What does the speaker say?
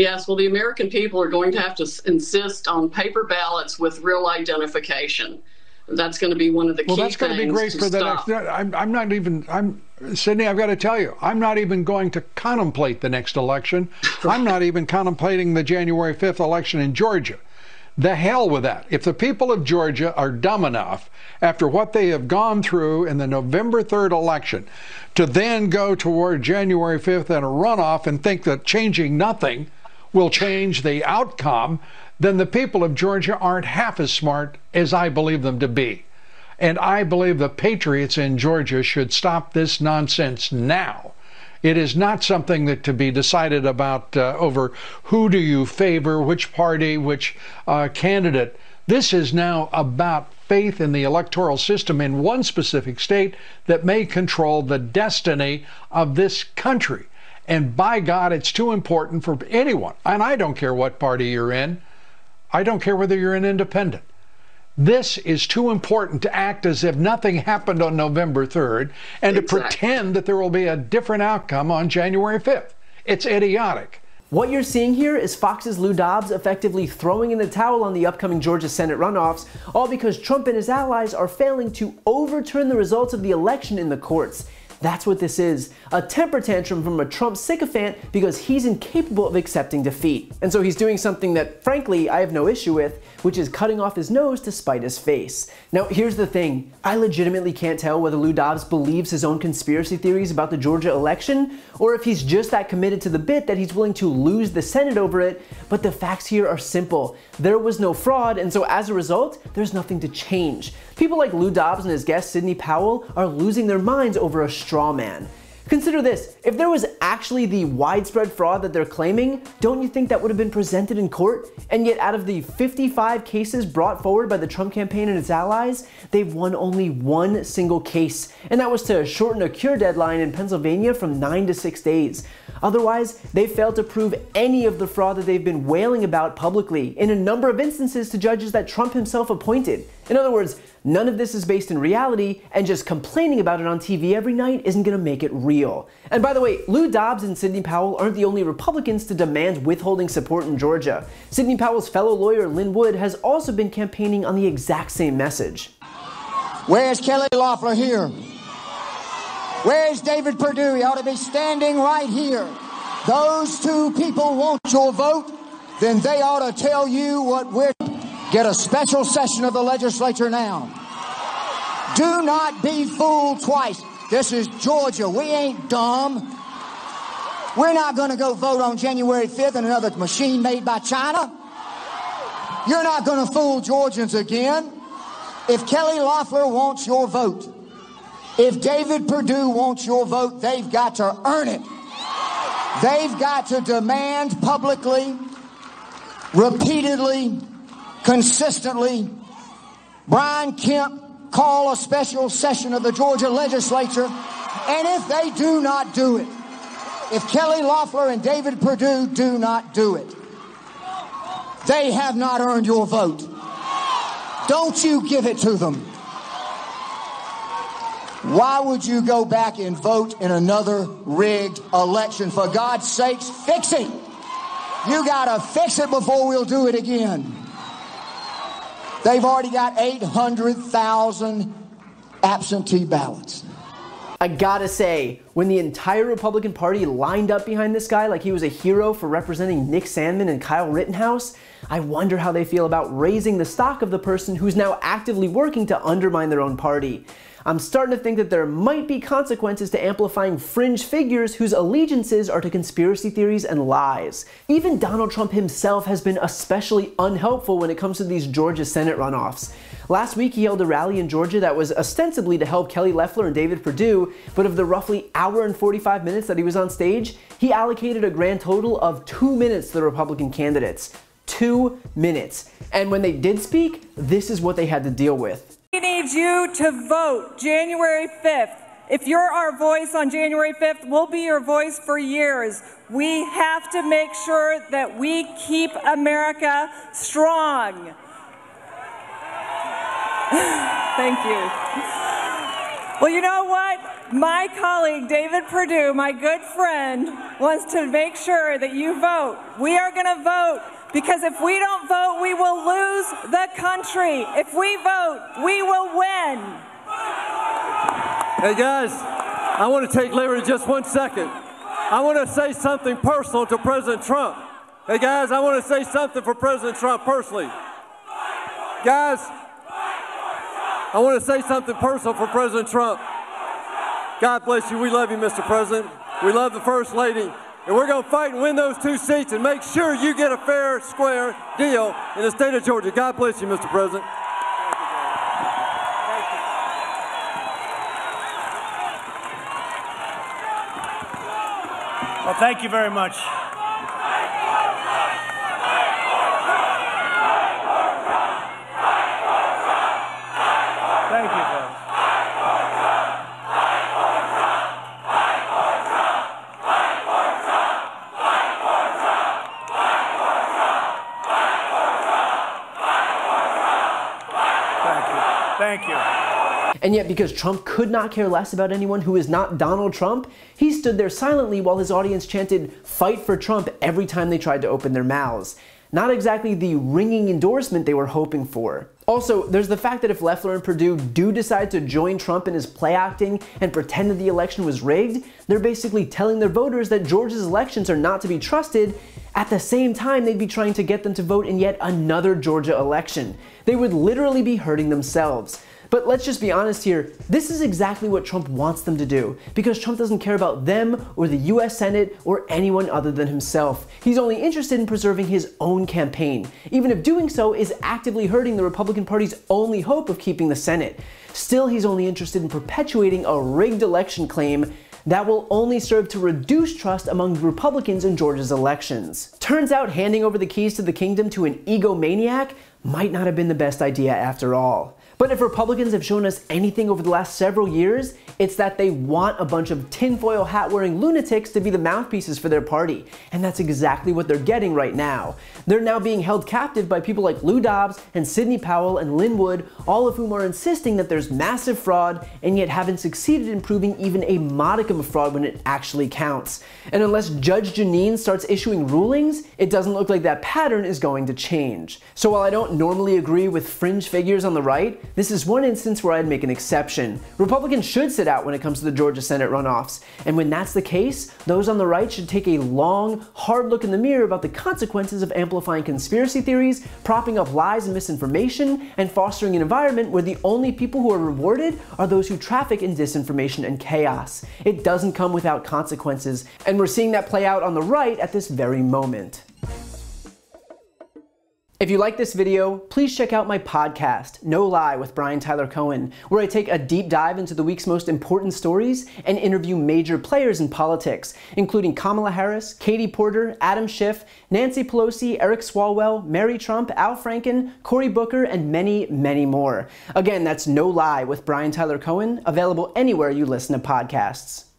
Yes, well, the American people are going to have to insist on paper ballots with real identification. That's going to be one of the well, key that's going to be great for stop. the next. I'm, I'm not even. I'm Sidney. I've got to tell you, I'm not even going to contemplate the next election. I'm not even contemplating the January 5th election in Georgia. The hell with that. If the people of Georgia are dumb enough, after what they have gone through in the November 3rd election, to then go toward January 5th and a runoff and think that changing nothing will change the outcome, then the people of Georgia aren't half as smart as I believe them to be. And I believe the patriots in Georgia should stop this nonsense now. It is not something that to be decided about uh, over who do you favor, which party, which uh, candidate. This is now about faith in the electoral system in one specific state that may control the destiny of this country. And by God, it's too important for anyone. And I don't care what party you're in. I don't care whether you're an independent. This is too important to act as if nothing happened on November 3rd and exactly. to pretend that there will be a different outcome on January 5th. It's idiotic. What you're seeing here is Fox's Lou Dobbs effectively throwing in the towel on the upcoming Georgia Senate runoffs, all because Trump and his allies are failing to overturn the results of the election in the courts. That's what this is a temper tantrum from a Trump sycophant because he's incapable of accepting defeat. And so he's doing something that, frankly, I have no issue with, which is cutting off his nose to spite his face. Now, here's the thing I legitimately can't tell whether Lou Dobbs believes his own conspiracy theories about the Georgia election, or if he's just that committed to the bit that he's willing to lose the Senate over it. But the facts here are simple there was no fraud, and so as a result, there's nothing to change. People like Lou Dobbs and his guest Sidney Powell are losing their minds over a straw man. Consider this, if there was actually the widespread fraud that they're claiming, don't you think that would have been presented in court? And yet out of the 55 cases brought forward by the Trump campaign and its allies, they've won only one single case, and that was to shorten a cure deadline in Pennsylvania from 9 to 6 days. Otherwise, they failed to prove any of the fraud that they've been wailing about publicly in a number of instances to judges that Trump himself appointed. In other words, none of this is based in reality, and just complaining about it on TV every night isn't gonna make it real. And by the way, Lou Dobbs and Sidney Powell aren't the only Republicans to demand withholding support in Georgia. Sidney Powell's fellow lawyer Lin Wood has also been campaigning on the exact same message. Where's Kelly Loeffler here? Where's David Perdue? He ought to be standing right here. Those two people want your vote, then they ought to tell you what we're. Get a special session of the legislature now. Do not be fooled twice. This is Georgia. We ain't dumb. We're not going to go vote on January 5th in another machine made by China. You're not going to fool Georgians again. If Kelly Loeffler wants your vote, if David Perdue wants your vote, they've got to earn it. They've got to demand publicly, repeatedly, consistently. Brian Kemp call a special session of the Georgia legislature. And if they do not do it, if Kelly Loeffler and David Perdue do not do it, they have not earned your vote. Don't you give it to them. Why would you go back and vote in another rigged election? For God's sakes, fix it. You got to fix it before we'll do it again. They've already got 800,000 absentee ballots. I gotta say, when the entire Republican Party lined up behind this guy like he was a hero for representing Nick Sandmann and Kyle Rittenhouse, I wonder how they feel about raising the stock of the person who's now actively working to undermine their own party. I'm starting to think that there might be consequences to amplifying fringe figures whose allegiances are to conspiracy theories and lies. Even Donald Trump himself has been especially unhelpful when it comes to these Georgia Senate runoffs. Last week, he held a rally in Georgia that was ostensibly to help Kelly Loeffler and David Perdue, but of the roughly hour and 45 minutes that he was on stage, he allocated a grand total of two minutes to the Republican candidates. Two minutes. And when they did speak, this is what they had to deal with. We need you to vote January 5th. If you're our voice on January 5th, we'll be your voice for years. We have to make sure that we keep America strong. Thank you. Well, you know what? My colleague, David Perdue, my good friend, wants to make sure that you vote. We are going to vote because if we don't vote, we will lose the country. If we vote, we will win. Hey, guys, I want to take liberty just one second. I want to say something personal to President Trump. Hey, guys, I want to say something for President Trump personally. Guys, I want to say something personal for President Trump. God bless you. We love you, Mr. President. We love the First Lady. And we're going to fight and win those two seats and make sure you get a fair, square deal in the state of Georgia. God bless you, Mr. President. Well, thank you very much. Thank you. And yet, because Trump could not care less about anyone who is not Donald Trump, he stood there silently while his audience chanted, Fight for Trump every time they tried to open their mouths. Not exactly the ringing endorsement they were hoping for. Also, there's the fact that if Loeffler and Perdue do decide to join Trump in his play acting and pretend that the election was rigged, they're basically telling their voters that Georgia's elections are not to be trusted. At the same time, they'd be trying to get them to vote in yet another Georgia election. They would literally be hurting themselves. But let's just be honest here, this is exactly what Trump wants them to do, because Trump doesn't care about them or the US Senate or anyone other than himself. He's only interested in preserving his own campaign, even if doing so is actively hurting the Republican Party's only hope of keeping the Senate. Still, he's only interested in perpetuating a rigged election claim that will only serve to reduce trust among Republicans in Georgia's elections. Turns out handing over the keys to the kingdom to an egomaniac might not have been the best idea after all. But if Republicans have shown us anything over the last several years, it's that they want a bunch of tinfoil hat wearing lunatics to be the mouthpieces for their party. And that's exactly what they're getting right now. They're now being held captive by people like Lou Dobbs and Sidney Powell and Lin Wood, all of whom are insisting that there's massive fraud and yet haven't succeeded in proving even a modicum of fraud when it actually counts. And unless Judge Jeanine starts issuing rulings, it doesn't look like that pattern is going to change. So while I don't normally agree with fringe figures on the right, this is one instance where I'd make an exception. Republicans should sit out when it comes to the Georgia Senate runoffs, and when that's the case, those on the right should take a long, hard look in the mirror about the consequences of amplifying conspiracy theories, propping up lies and misinformation, and fostering an environment where the only people who are rewarded are those who traffic in disinformation and chaos. It doesn't come without consequences, and we're seeing that play out on the right at this very moment. If you like this video, please check out my podcast, No Lie with Brian Tyler Cohen, where I take a deep dive into the week's most important stories and interview major players in politics, including Kamala Harris, Katie Porter, Adam Schiff, Nancy Pelosi, Eric Swalwell, Mary Trump, Al Franken, Cory Booker, and many, many more. Again, that's No Lie with Brian Tyler Cohen, available anywhere you listen to podcasts.